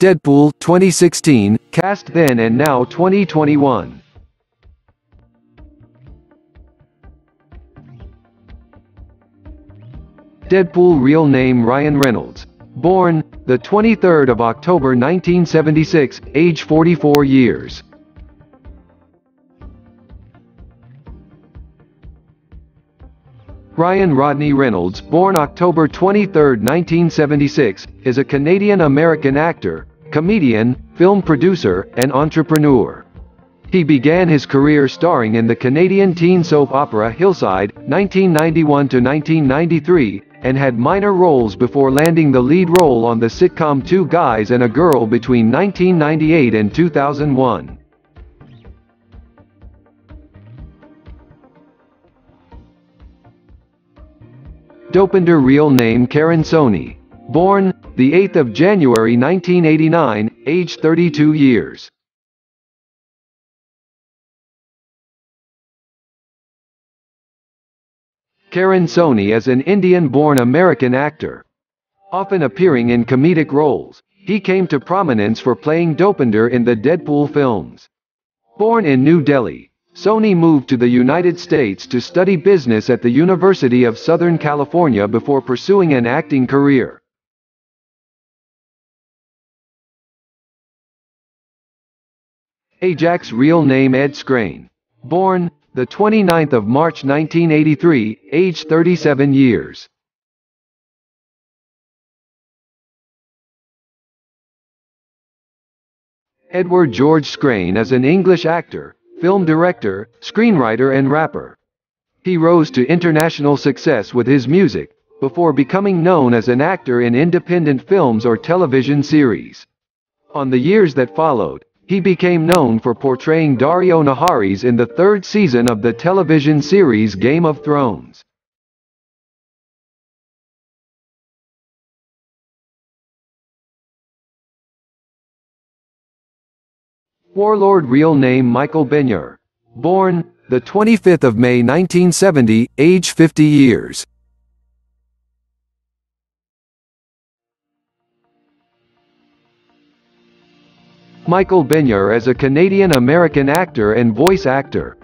Deadpool 2016, cast then and now 2021. Deadpool real name Ryan Reynolds. Born, the 23rd of October 1976, age 44 years. Ryan Rodney Reynolds, born October 23, 1976, is a Canadian-American actor, comedian, film producer, and entrepreneur. He began his career starring in the Canadian teen soap opera Hillside, 1991-1993, and had minor roles before landing the lead role on the sitcom Two Guys and a Girl between 1998 and 2001. Dopinder real name Karan Soni. Born, the 8th of January 1989, age 32 years. Karan Soni is an Indian-born American actor. Often appearing in comedic roles, he came to prominence for playing Dopinder in the Deadpool films. Born in New Delhi, Soni moved to the United States to study business at the University of Southern California before pursuing an acting career. Ajax real name Ed Skrein. Born, the 29th of March 1983, age 37 years. Edward George Skrein is an English actor, film director, screenwriter and rapper. He rose to international success with his music, before becoming known as an actor in independent films or television series. On the years that followed, he became known for portraying Daario Naharis in the third season of the television series Game of Thrones. Warlord real name Michael Benyaer. Born, the 25th of May 1970, age 50 years. Michael Benyaer is a Canadian-American actor and voice actor.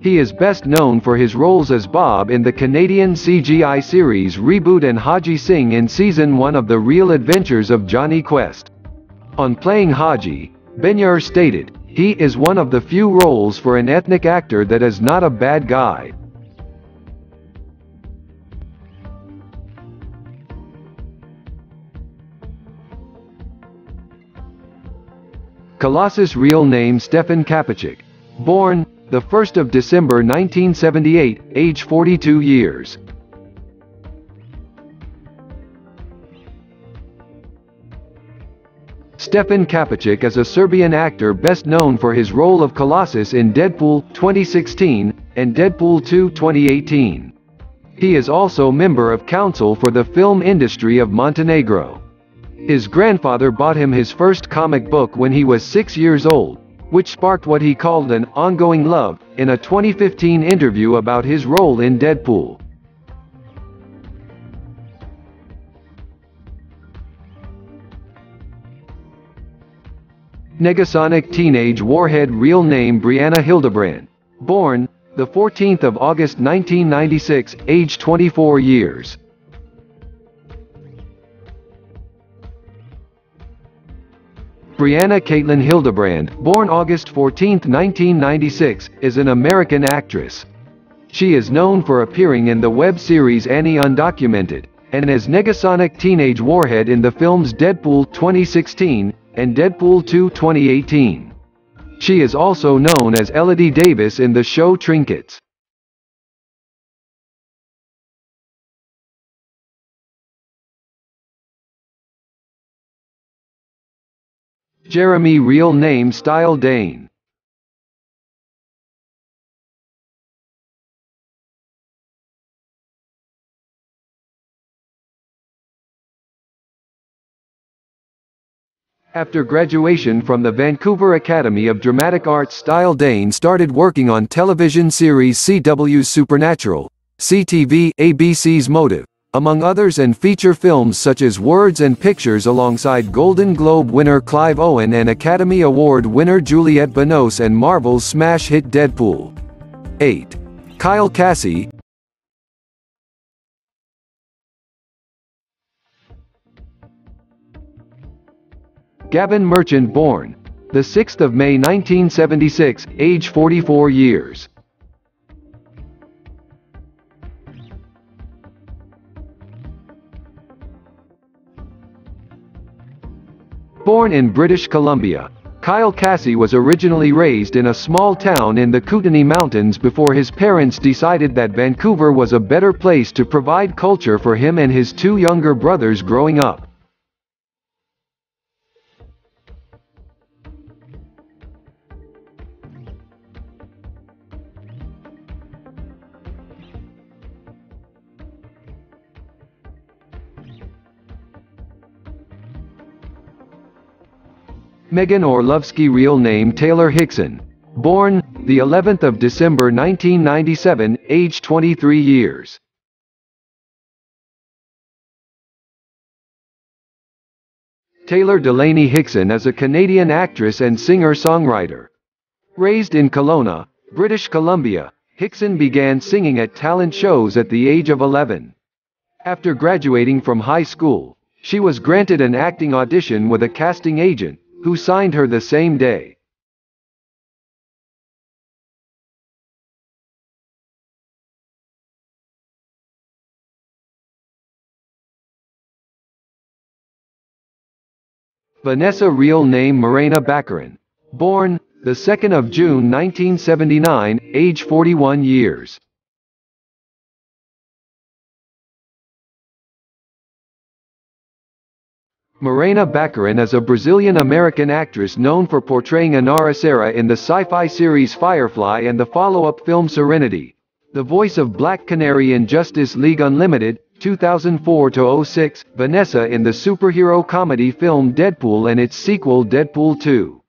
He is best known for his roles as Bob in the Canadian CGI series Reboot and Hadji Singh in Season 1 of The Real Adventures of Jonny Quest. On playing Hadji, Benyaer stated, he is one of the few roles for an ethnic actor that is not a bad guy. Colossus real name Stefan Kapicic. Born, the 1st of December 1978, age 42 years. Stefan Kapicic is a Serbian actor best known for his role of Colossus in Deadpool 2016 and Deadpool 2 2018. He is also member of council for the film industry of Montenegro. His grandfather bought him his first comic book when he was six years old, which sparked what he called an ongoing love in a 2015 interview about his role in Deadpool. Negasonic Teenage Warhead real name Brianna Hildebrand. Born, the 14th of August 1996, age 24 years. Brianna Caitlin Hildebrand, born August 14, 1996, is an American actress. She is known for appearing in the web series Annie Undocumented, and as Negasonic Teenage Warhead in the films Deadpool 2016, and Deadpool 2 2018. She is also known as Elodie Davis in the show Trinkets. Jeremy real name Style Dayne. After graduation from the Vancouver Academy of Dramatic Arts Style Dayne started working on television series CW's Supernatural, CTV ABC's Motive, among others and feature films such as Words and Pictures alongside Golden Globe winner Clive Owen and Academy Award winner Juliette Binoche and Marvel's smash hit Deadpool. 8. Kyle Cassie, Gavin Merchant born, the 6th of May 1976, age 44 years. Born in British Columbia, Kyle Cassie was originally raised in a small town in the Kootenay Mountains before his parents decided that Vancouver was a better place to provide culture for him and his two younger brothers growing up. Megan Orlovsky real name Taylor Hickson. Born, the 11th of December 1997, age 23 years. Taylor Delaney Hickson is a Canadian actress and singer-songwriter. Raised in Kelowna, British Columbia, Hickson began singing at talent shows at the age of 11. After graduating from high school, she was granted an acting audition with a casting agent, who signed her the same day. Vanessa real name Morena Baccarin. Born, the 2nd of June 1979, age 41 years. Morena Baccarin is a Brazilian-American actress known for portraying Inara Serra in the sci-fi series Firefly and the follow-up film Serenity. The voice of Black Canary in Justice League Unlimited, 2004-06, Vanessa in the superhero comedy film Deadpool and its sequel Deadpool 2.